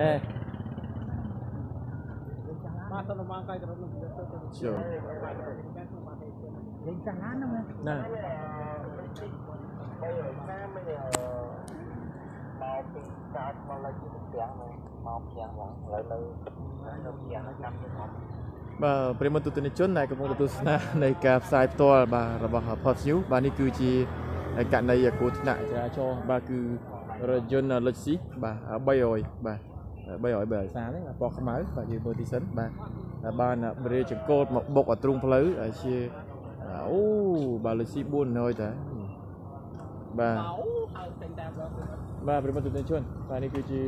ហេបាទទៅមកកាយទៅនឹងទៅទៅចូលលេងចាស់ណាស់ហ្នឹងណាណាមិនមកពីកាចមកលេចពីផ្ទះមកផ្ទះហ្មងឥឡូវនៅនៅផ្ទះហើយចាំទៅមកបាទប្រិមត្តទស្សនិកជនដែលកំពុងទស្សនានៃការផ្សាយផ្ទាល់បាទរបស់ Post News បាទនេះគឺជាករណីគ្រោះថ្នាក់ចរាចរណ៍បាទគឺរថយន្ត Lexus បាទ300បាទ300 330ទេបាទពណ៌ខ្មៅបាទយើងមើលទីសិនបាទបានបរិយាចង្កូតមកបុកឲ្យទ្រង់ផ្លូវហើយជាអូបាទ Lexus 400តាបាទហើយចេញតាមរកបាទប្រិមត្តទស្សនិកជនបាទនេះគឺជា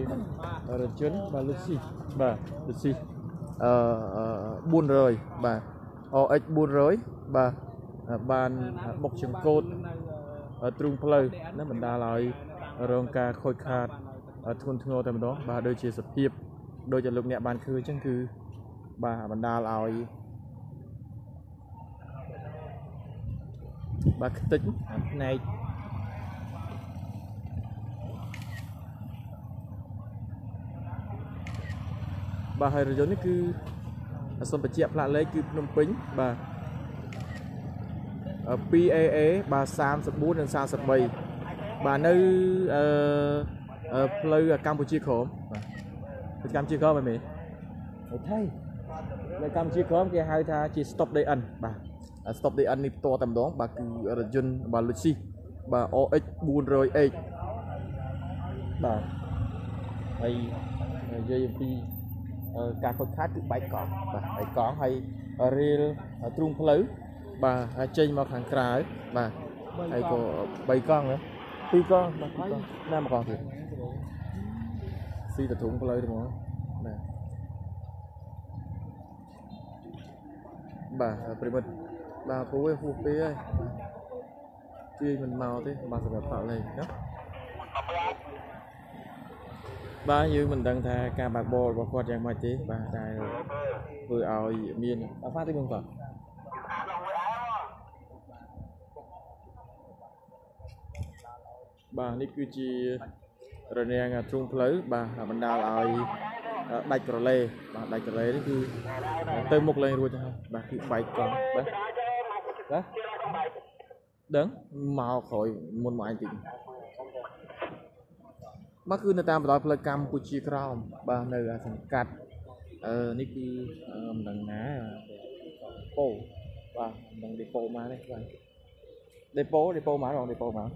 រថយន្តបាទ Lexus បាទ Lexus អឺ400បាទ OX 400បាទបានបុកចង្កូតទ្រូងផ្លូវណាបណ្ដាលឲ្យរងការខូចខាត ធ្ងន់ធ្ងរតែម្ដងបាទដូចជាសភាពដូចជាលោកអ្នកបានឃើញអញ្ចឹងគឺបាទបណ្ដាលឲ្យបាទខ្ទេចផ្នែកបាទហើយរថយន្តនេះគឺសូមបញ្ជាក់ផ្លាកលេខគឺភ្នំពេញបាទ 2AA បាទ34និង33បាទនៅអឺអឺ ផ្លូវកម្ពុជាក្រមបាទកម្ពុជាក្រមមែនទេអូថៃនៅកម្ពុជាក្រមគេហៅថាជា stop DN បាទ stop DN នេះផ្ទាល់តែម្ដងបាទគឺរថយន្តបាទ Lucy បាទ OX 400H បាទហើយនិយាយអំពីអឺការខូចខាតគឺបែកកង់បាទបែកកង់ហើយរៀលទ្រូងផ្លូវបាទហើយចេញមកខាងក្រៅបាទហើយក៏3កង់ណា2កង់បាទ2កង់ណាមួយកង់ទៀត ស៊ីទៅធុងផ្លូវទៅហ្មងបាទបាទប្រិមិត្តបាទពូឯងហួសពេលហើយទាញមិនមកទេបាទសម្រាប់ផាក់លេងណាបាទយើងមិនដឹងថាការបាក់បោរបស់គាត់យ៉ាងម៉េចទេបាទតែធ្វើឲ្យមានអត់ហ្វាទេបងគាត់បាទនេះគឺជា រនាំងទ្រូងផ្លូវបាទបណ្ដាលឲ្យដាច់ក្រឡេបាទដាច់ក្រឡេនេះគឺទៅមុខលេងរួចទៅហើយបាទគឺបែកកង់បាទបាទដឹងមកក្រោយមុនមកអញតិចបាទគឺនៅតាមបណ្ដោយផ្លូវកម្ពុជាក្រោមបាទនៅសង្កាត់អឺនេះគឺមិនដឹងណាពោបាទមិនដឹងដេប៉ូមកទេបាទដេប៉ូដេប៉ូមករងដេប៉ូមកបា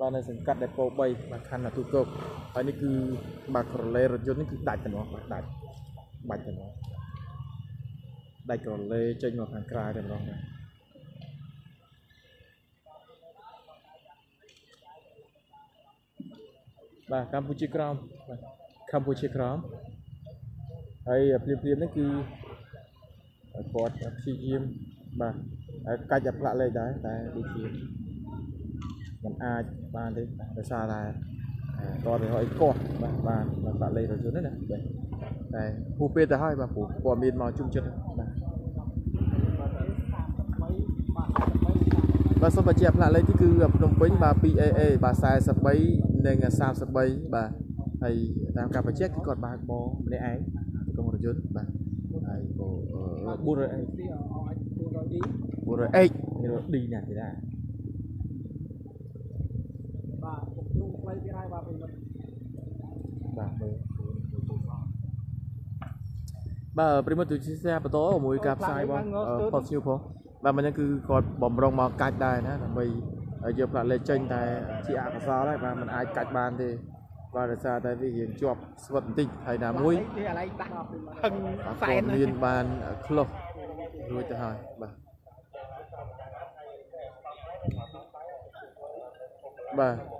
ទនៅសង្កាត់ដេប៉ូ3បាទខណ្ឌអាទូគោកហើយនេះគឺបាទក្រឡេរថយន្តនេះគឺដាច់ទៅនោះបាទដាច់បាច់ទៅនោះដាច់ក្រឡេចេញមកខាងក្រៅទៅម្ដងបាទបាទកម្ពុជាក្រមបាទកម្ពុជាក្រមហើយភ្លាមភ្លាមនេះគឺគាត់ព្យាយាមបាទហើយកាច់តែផ្លាក់លេខដែរតែដូចជាมันអាច បានទេដោយសារតែតទៅឲ្យកោះបាទបានបាទបាក់លេខរយន្តហ្នឹងណាបាទតែពូពេលទៅហើយបាទពូព័ត៌មានមកជុំចិត្តបាទបាទសូមបញ្ជាក់ផ្លាកលេខទីគឺភ្នំពេញបាទ 2AA បាទ43និង33បាទហើយតាមការបញ្ជាក់គឺគាត់បើកបរម្នាក់ឯងក្នុងរថយន្តបាទហើយក៏400ទីឲ្យ400ឌី400 X នេះឌីណាគេថា បាទ ពុកទ្រូងផ្លូវទៀតហើយបាទពីមិត្តបាទមើលបាទប្រិមត្តទូជាសាបន្តមួយការផ្សាយរបស់ផតស្ញូផងបាទមិនហ្នឹងគឺគាត់បំរុងមកកាច់ដែរណាដើម្បីយកផ្លាកលេខចេញតែជាអកុសលហើយបាទมันអាចកាច់បានទេបាទដោយសារតែវារៀងជាប់ស្វិតបន្តិចហើយណាមួយគេឥឡូវដាក់ហឹងបាទសែគាត់នមានបានខ្លុះរួចទៅហើយបាទបាទ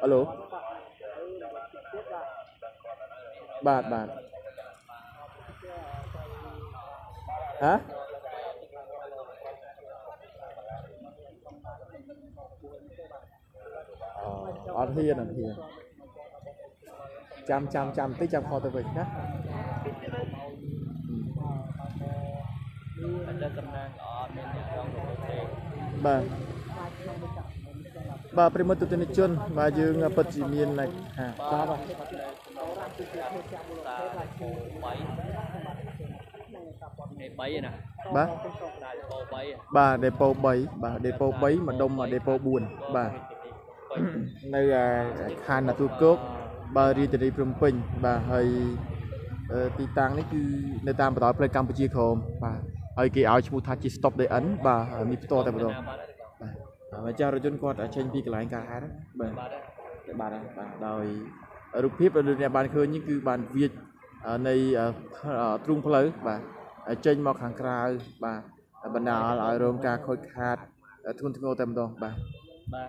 ហៅឡូបាទបាទហ៎អូអត់ហ៊ានអត់ហ៊ានចាំចាំចាំតិចចាំខទៅវិញណាតែកំណាងអត់មានទីក្រុងរបស់ទេ បាទបាទខ្ញុំមិនចាប់មិនចាំបាទប្រិមត្តទស្សនិកជនបាទយើងពិតជាមានហាបាទបាទគេ3ណាបាទដាច់ពោ3បាទដេប៉ូ3បាទដេប៉ូ3ម្ដុំដេប៉ូ4បាទនៅឯខណ្ឌនាទូគោកបាទរាជធានីភ្នំពេញបាទហើយអឺទីតាំងនេះគឺនៅតាមបណ្ដោយផ្លូវកម្ពុជាក្រោមបាទហើយគេឲ្យឈ្មោះថាជា stop day in បាទនេះផ្ទាល់តែម្ដង បាទម្ចាស់រថយន្តគាត់ចេញពីកន្លែងការហេតុបាទបាទបាទដោយរូបភាពដែលលោកអ្នកបានឃើញនេះគឺបានវាចនៃទ្រូងផ្លូវបាទចេញមកខាងក្រៅបាទបណ្ដាលឲ្យរងការខូចខាតធ្ងន់ធ្ងរតែម្ដងបាទបាទ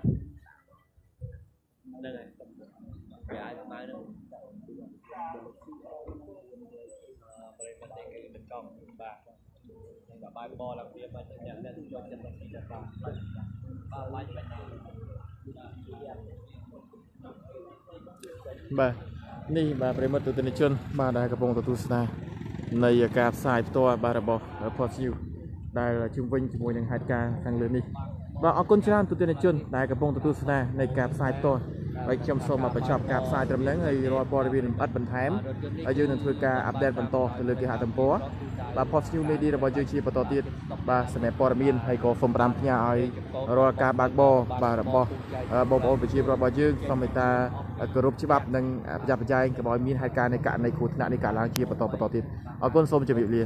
ហ្នឹងហើយវាអាចស្មើនឹងប្រិមត្តគេទៅកង់បាទហើយ បាយបឡើងវាបាទអ្នកអ្នកជួយចិត្តទីដល់បាទបាទបាច់បាច់បាទនេះបាទប្រិមត្តទស្សនិកជន បាទដែលកំពុងទទួលស្ដាយនៃការផ្សាយផ្ទាល់បាទរបស់ Post News ដែលជំវិញជាមួយនឹងហេតុការណ៍ខាងលើនេះបាទអរគុណច្រើនទស្សនិកជនដែលកំពុងទទួលស្ដាយនៃការផ្សាយផ្ទាល់ ហើយខ្ញុំសូមបញ្ចប់ការផ្សាយត្រឹមហ្នឹងហើយរាល់ព័ត៌មានលម្អិតបន្ថែមហើយយើងនឹងធ្វើការអាប់ដេតបន្តទៅលើគេហទំព័របាទ Post News Media របស់យើងជាបន្តទៀតបាទសម្រាប់ព័ត៌មានហើយក៏សូមប្រាំផ្ញើឲ្យរាល់ការបើកបរបាទរបស់បងប្អូនប្រជាពលរដ្ឋរបស់យើងសូមមេត្តាគោរពច្បាប់និងប្រយ័ត្នប្រយែងកុំឲ្យមានហេតុការណ៍នៃករណីគ្រោះថ្នាក់នេះកើតឡើងជាបន្តបន្តទៀតអរគុណសូមជម្រាបលា